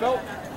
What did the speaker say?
Go.